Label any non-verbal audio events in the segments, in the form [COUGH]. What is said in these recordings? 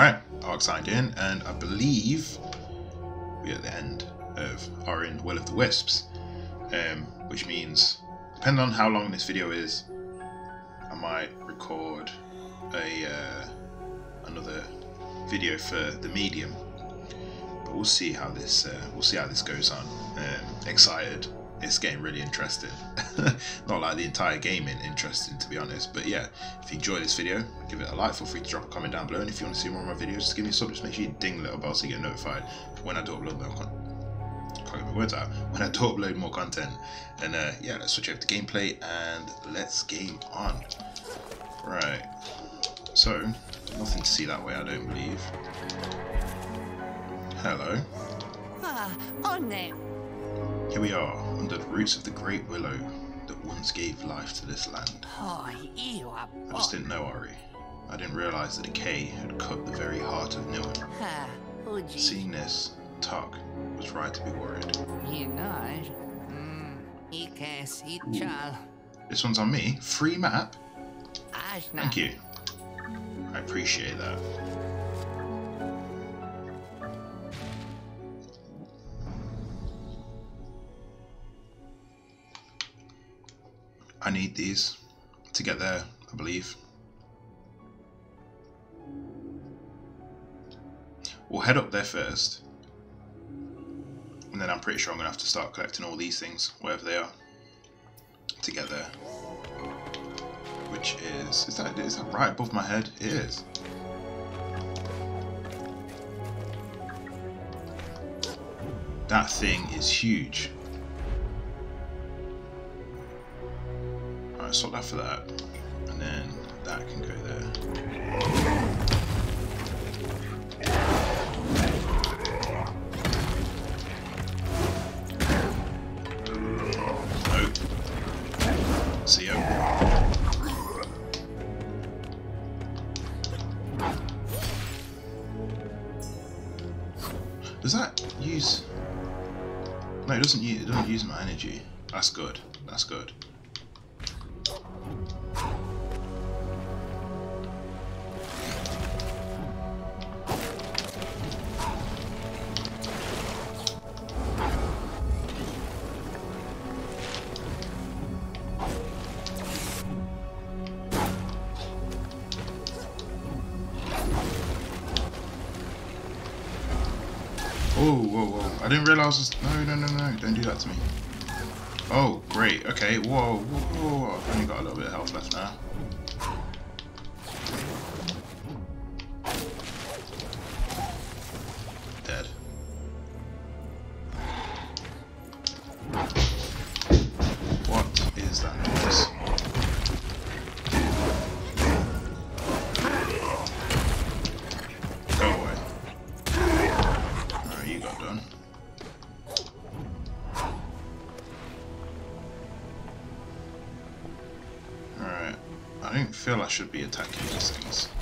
Alright, Ark signed in, and I believe we're at the end of our in Will of the Wisps. Um, which means, depending on how long this video is, I might record a uh, another video for the medium. But we'll see how this uh, we'll see how this goes on. Um, excited. It's getting really interesting. [LAUGHS] Not like the entire game in interesting to be honest. But yeah, if you enjoy this video, give it a like. Feel free to drop a comment down below. And if you want to see more of my videos, just give me a sub. Just make sure you ding the little bell so you get notified when I do upload more content can't get my words out [LAUGHS] when I do upload more content. And uh, yeah, let's switch over to gameplay and let's game on. Right. So, nothing to see that way, I don't believe. Hello. Ah, on Here we are, under the roots of the great willow that once gave life to this land. Oh, you are. I just didn't know, Ori. I didn't realise that the decay had cut the very heart of Niwen. Ah, oh. Seeing this, Tokk was right to be worried. You know. Hmm. Ichal. This one's on me. Free map. Ashna. Thank you. I appreciate that. I need these to get there, I believe. We'll head up there first. And then I'm pretty sure I'm going to have to start collecting all these things, wherever they are, to get there which is is that is that right above my head? It is. That thing is huge. Alright, swap that for that. And then that can go there. Nope. See ya. Does that use... No, it doesn't use, it doesn't use my energy. That's good. That's good. Didn't realize this. No, no, no, no. Don't do that to me. Oh, great. Okay, whoa, whoa, whoa. I've only got a little bit of health left now. Feel I should be attacking these things.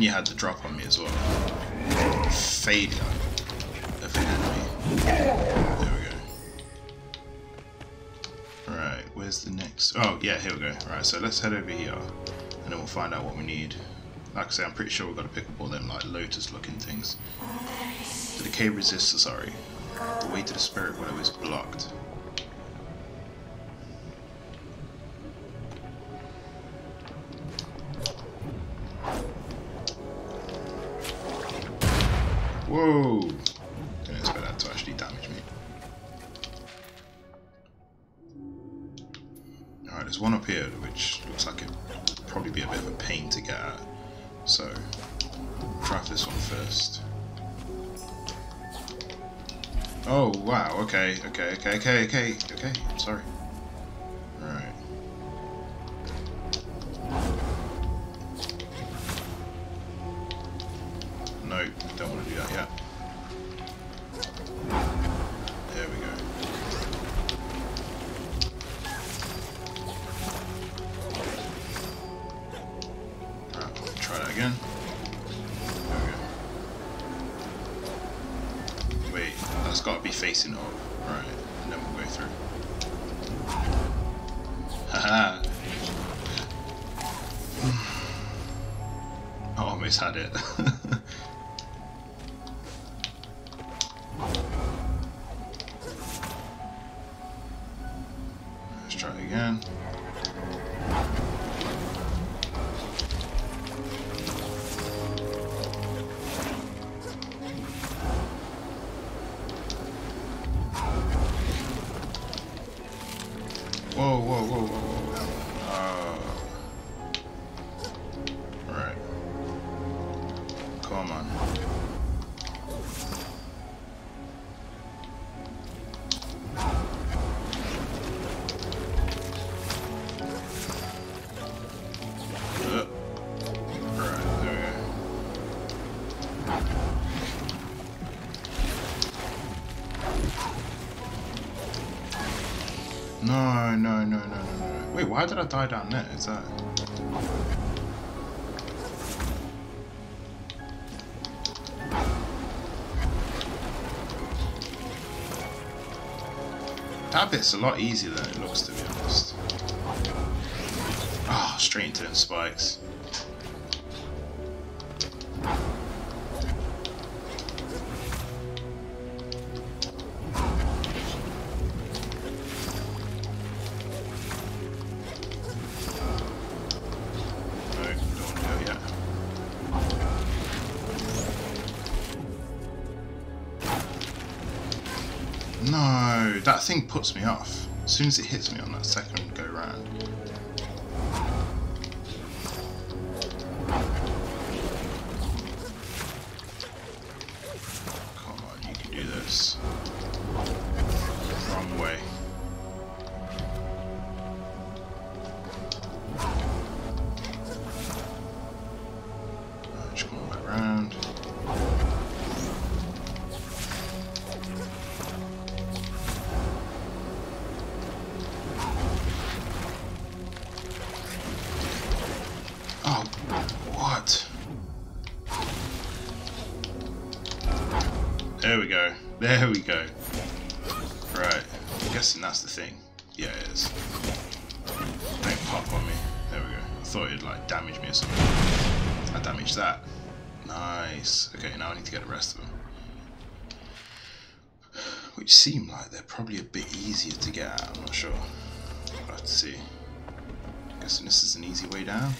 And you had to drop on me as well. Failure of an enemy. There we go. Right, where's the next? Oh, yeah, here we go. Right, so let's head over here. And then we'll find out what we need. Like I say, I'm pretty sure we've got to pick up all them like lotus looking things. The decay resister, sorry. The way to the spirit willow is blocked. No, don't want to do that yet. There we go. Right, try that again. There we go. Wait, that's got to be facing up. Right, and then we'll go through. Haha. [SIGHS] I almost had it. [LAUGHS] why did I die down there? Is that... That bit's a lot easier than it looks, to be honest. Ah, straight into them spikes. No, that thing puts me off. As soon as it hits me on that second go round. Which seem like they're probably a bit easier to get at. I'm not sure. We'll have to see. Guessing this is an easy way down.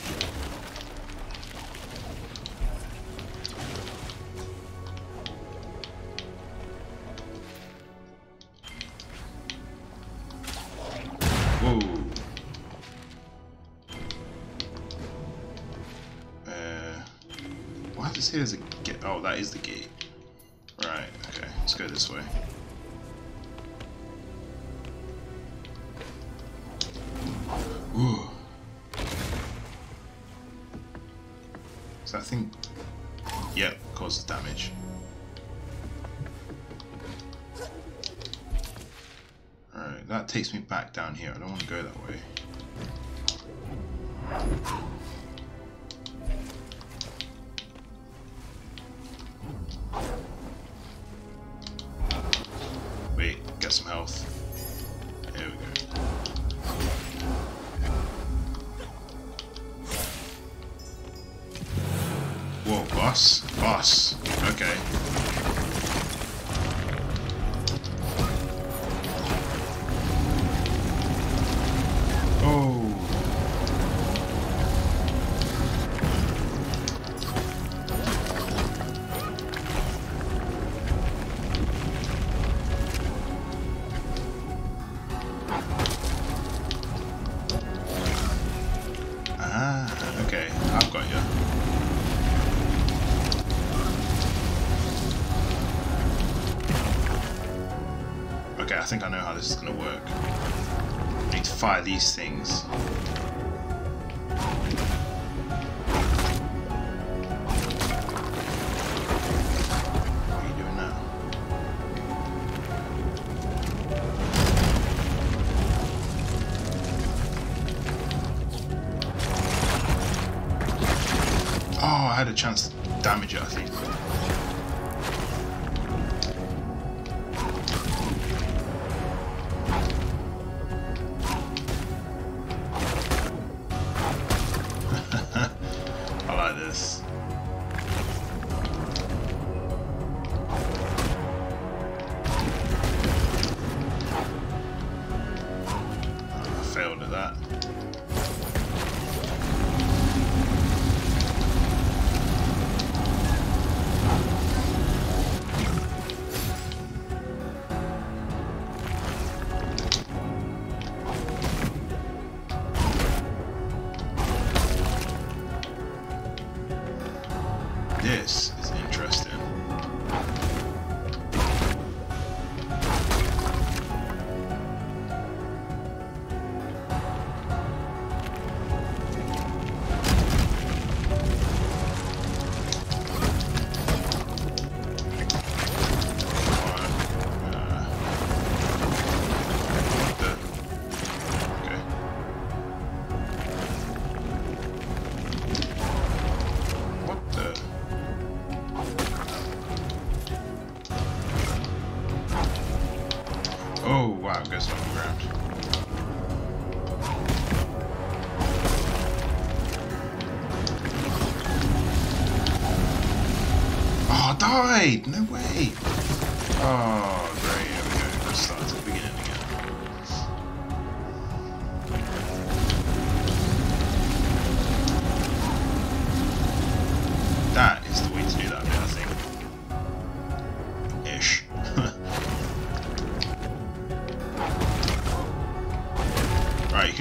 That? Yep, causes damage. Alright, that takes me back down here. I don't want to go that way. Wait, get some health. Okay. think I know how this is going to work. I need to fire these things. Oh, chance to damage it, I think.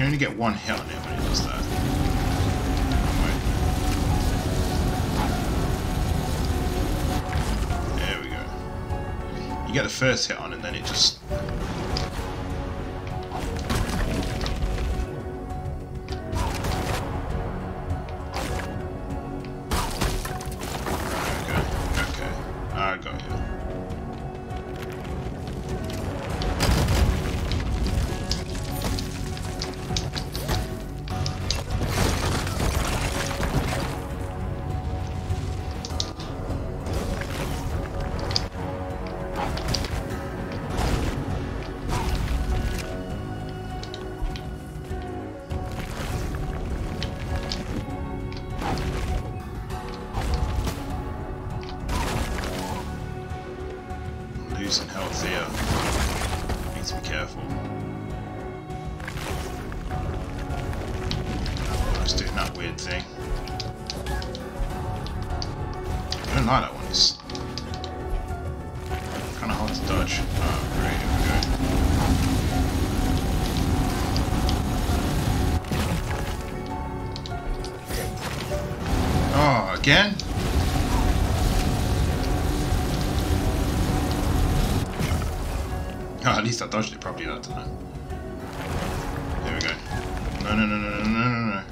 Can only get one hit on it when it does that. There we go. You get the first hit on and then it just... losing health here. Need to be careful. I was doing that weird thing. I don't like that one. It's kind of hard to dodge. Oh, great. Here we go. Oh, again? Oh, [LAUGHS] at least I dodged it properly that time. There we go. No, no, no, no, no, no, no, no.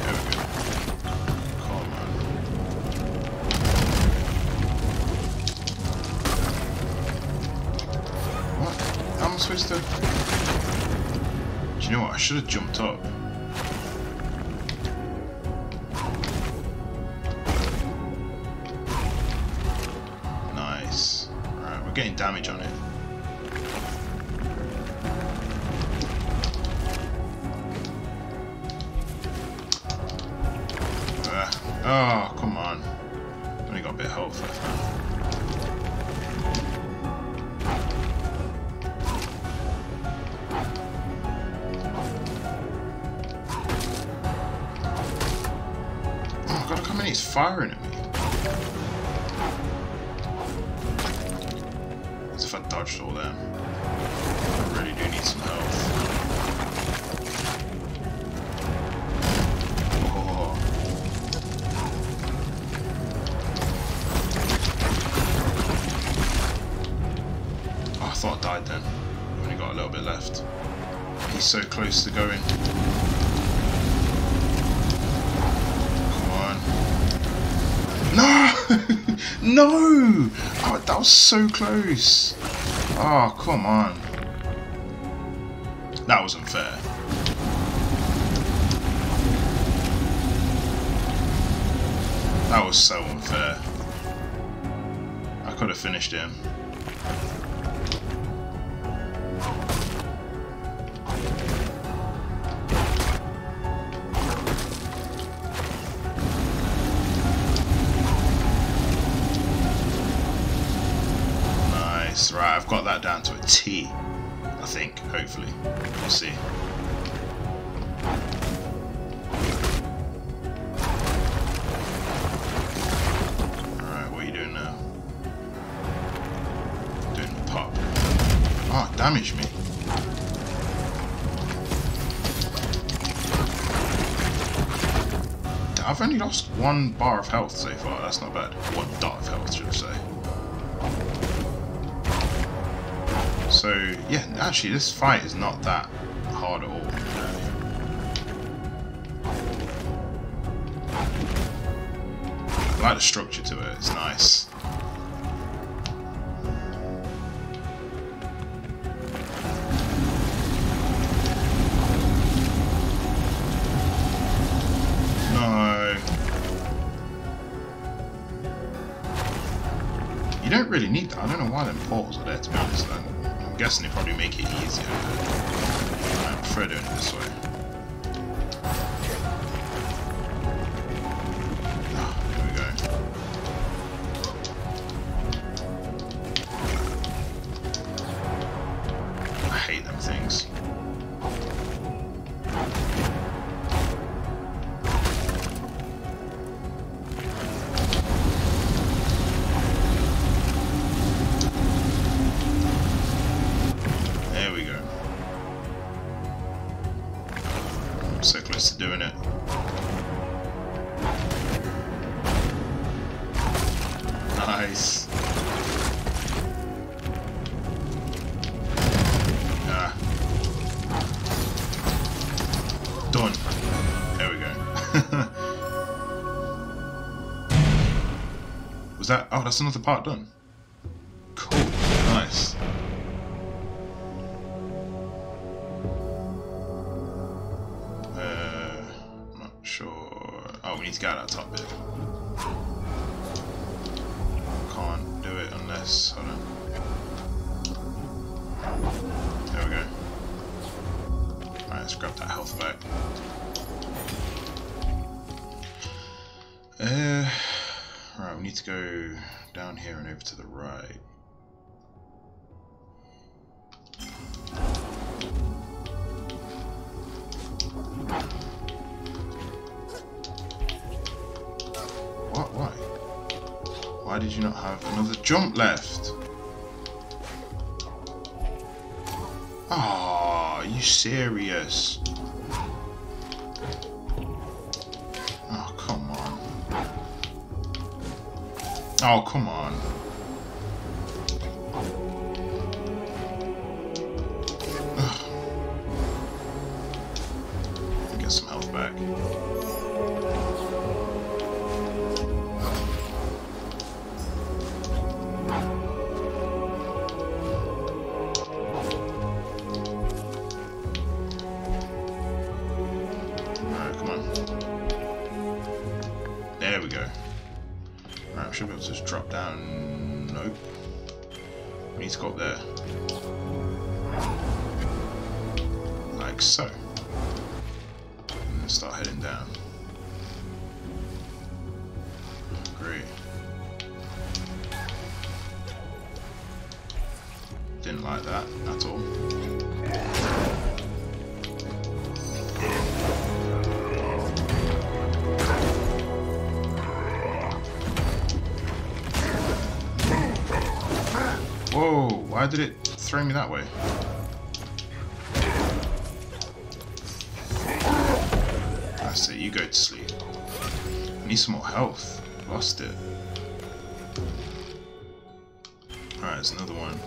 There we go. Come on. What? How am I supposed to... Do you know what? I should have jumped up. We're getting damage on it. Ah, oh, come on. Only got a bit of health left. Oh firing at so close to going. Come on. No! [LAUGHS] no! Oh, that was so close. Oh, come on. That was unfair. That was so unfair. I could have finished him. I've got that down to a T. I think, hopefully. We'll see. Alright, what are you doing now? Doing the pop. Oh, damage me. I've only lost one bar of health so far, that's not bad. One dot of health, should I say. So, yeah, actually this fight is not that hard at all. I like the structure to it, it's nice. No. You don't really need that. I don't know why them portals are there, to be honest. I'm, I'm guessing they probably make it easier, but I prefer doing it this way. Close to doing it. Nice. Ah. Done. There we go. [LAUGHS] Was that? Oh, that's another part done. Down here and over to the right. What? Why? Why did you not have another jump left? Ah, are you serious? Oh, come on. Ugh. Get some health back. Drop down. Nope. We need to go there. Like so. And then start heading down. Great. Didn't like that at all. Why did it throw me that way? That's it, you go to sleep. I need some more health. Lost it. Alright, there's another one.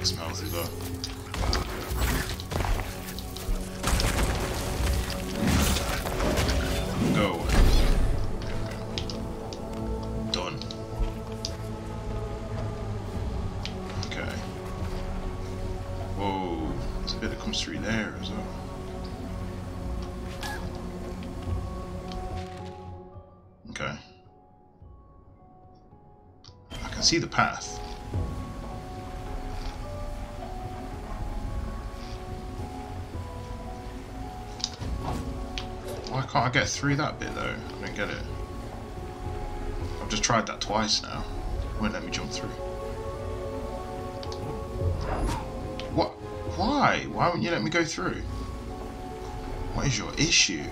As well. Go. Done. Okay. Whoa. There's a bit that comes through there as well. Okay. I can see the path. I get through that bit though? I don't get it. I've just tried that twice now. Won't let me jump through. What? Why? Why won't you let me go through? What is your issue?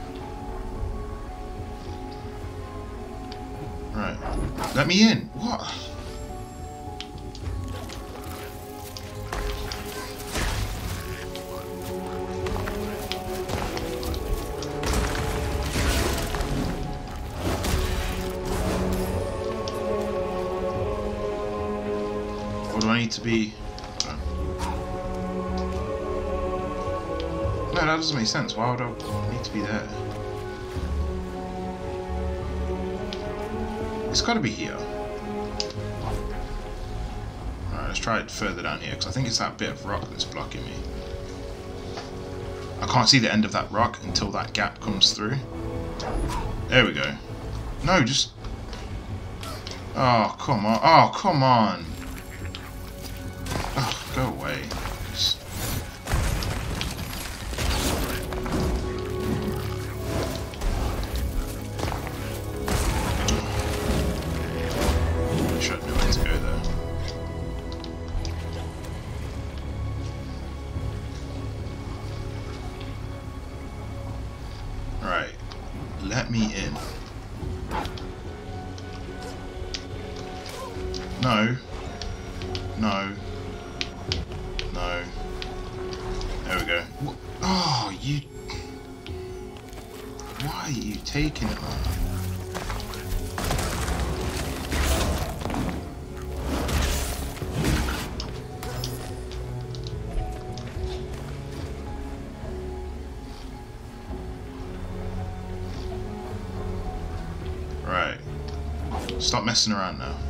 Right. Let me in. What? Doesn't make sense. Why would I need to be there? It's got to be here. Alright, let's try it further down here, because I think it's that bit of rock that's blocking me. I can't see the end of that rock until that gap comes through. There we go. No, just... Oh, come on. Oh, come on. Stop messing around now.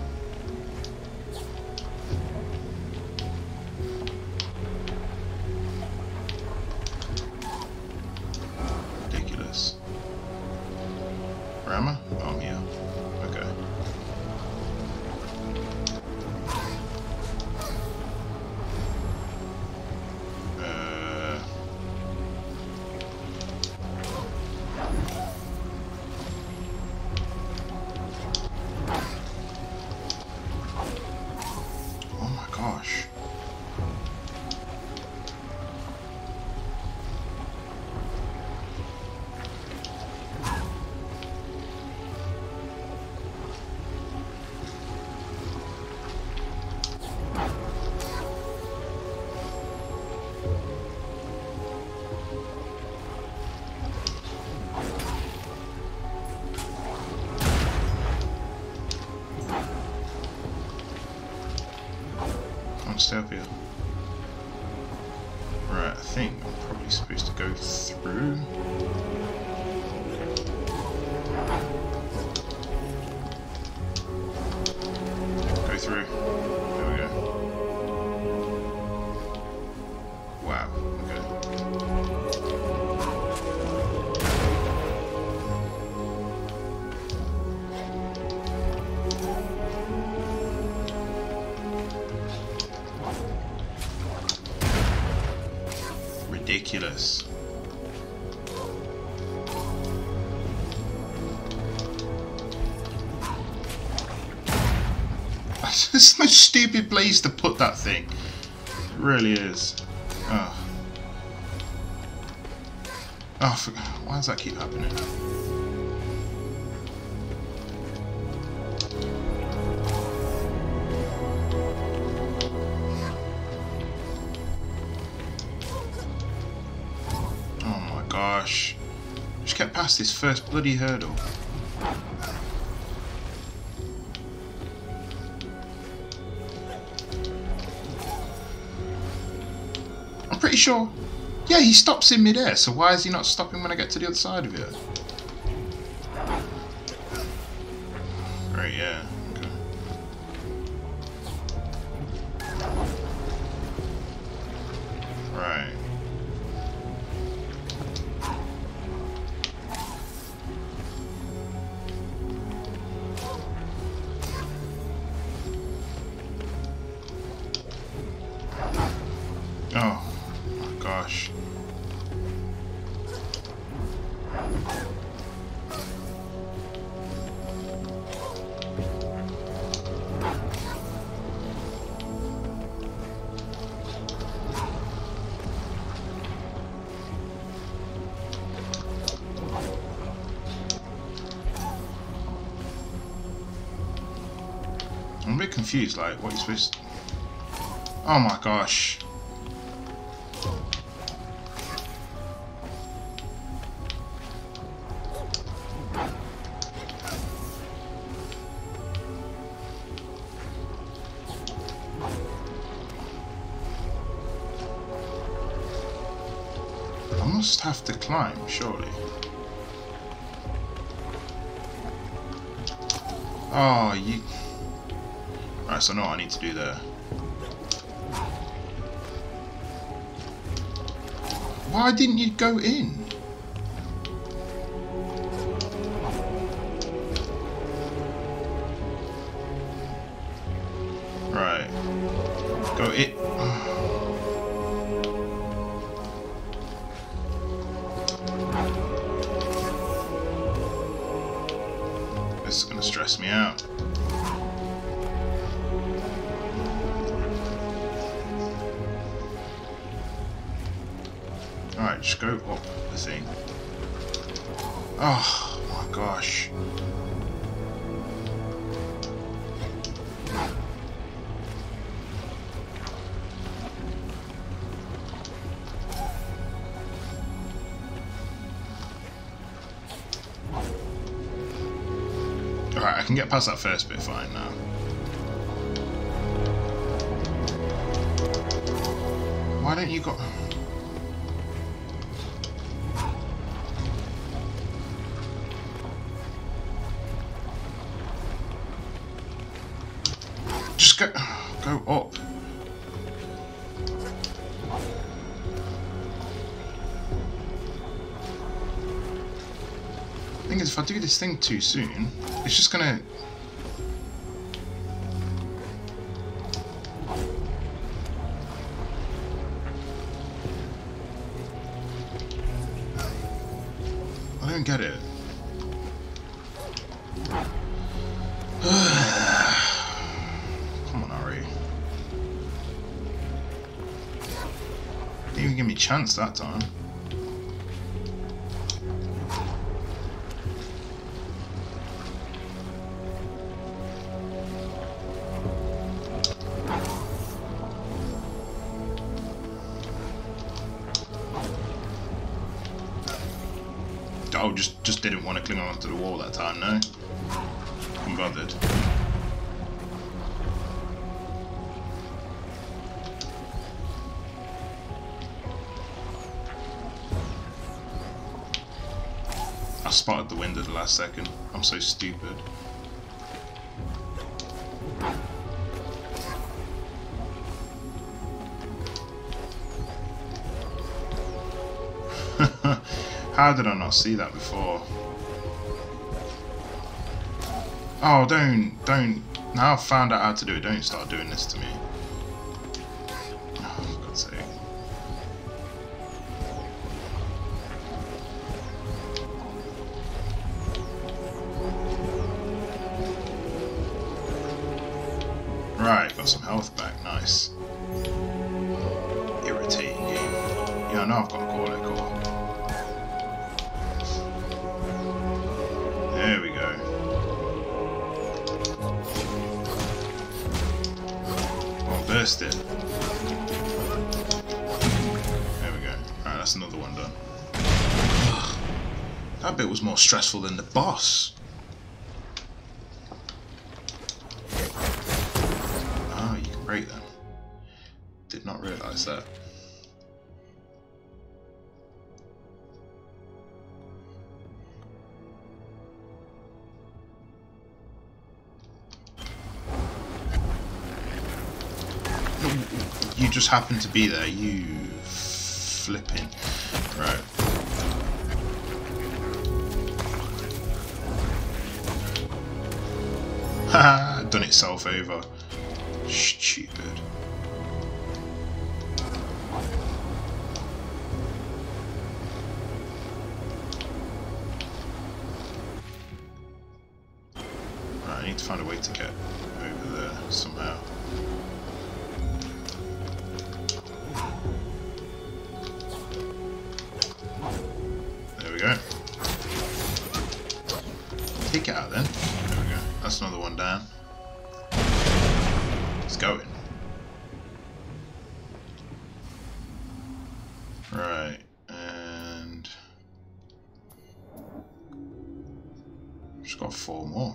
Here. Right, I think I'm probably supposed to go through. It's such a stupid place to put that thing. It really is. Ah. Ah, oh. Oh, for, why does that keep happening? Oh my gosh. Just get past this first bloody hurdle. Sure. Yeah, he stops in midair, so why is he not stopping when I get to the other side of it? Right, yeah. Confused, like, what you supposed Oh my gosh. I must have to climb, surely. Oh, you... So what I need to do there. Why didn't you go in? Right. Go it. This is gonna stress me out. Go up the thing. Oh my gosh. Alright, I can get past that first bit fine now. Why don't you go... Thing is, if I do this thing too soon, it's just gonna... I don't get it. [SIGHS] Come on, Ori. Didn't even give me a chance that time. Cling onto the wall that time, no? I'm bothered. I spotted the wind at the last second. I'm so stupid. [LAUGHS] How did I not see that before? Oh, don't, don't. Now I've found out how to do it, don't start doing this to me. Oh, for God's sake. Right, got some health back, nice. Irritating game. Yeah, I know I've got a that's another one done. Ugh, that bit was more stressful than the boss. Ah, you can break them. Did not realise that. you just happened to be there, you flipping [LAUGHS] done itself over. Stupid. Right, I need to find a way to get over there somehow. There we go. Take it out then. That's another one down. It's going. Right, and just got four more.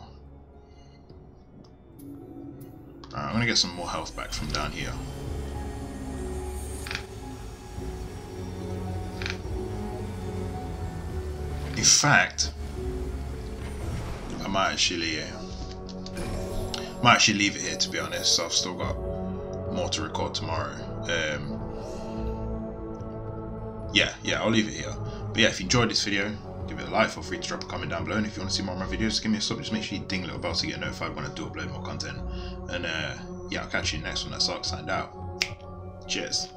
I'm gonna get some more health back from down here. In fact, I might actually, uh, might actually leave it here to be honest. So I've still got more to record tomorrow. Um, yeah, yeah, I'll leave it here. But yeah, if you enjoyed this video, give it a like. Feel free to drop a comment down below. And if you want to see more of my videos, give me a sub. Just make sure you ding the little bell to get notified when I do upload more content. And uh, yeah, I'll catch you in the next one. That's Ark signed out. Cheers.